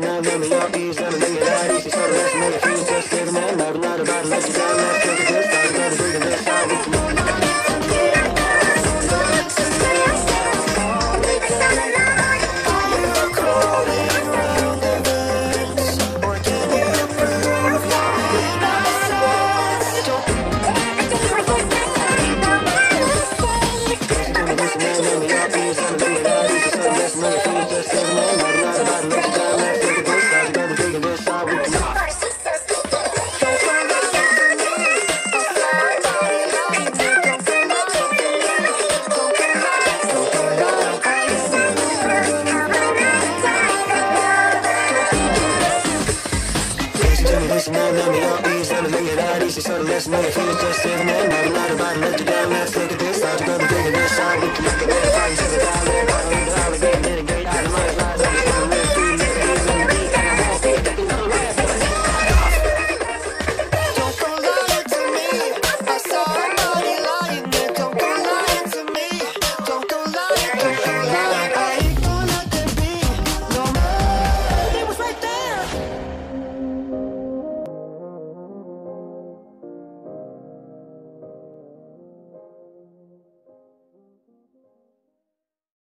Now let me up, ease, let me lay it out. To me, listen now, let me all ease Let me lay it out easy, so the lesson of your fears Just seven and not a lot about it, let you down Let's look at this, start to go to digging this out We can it,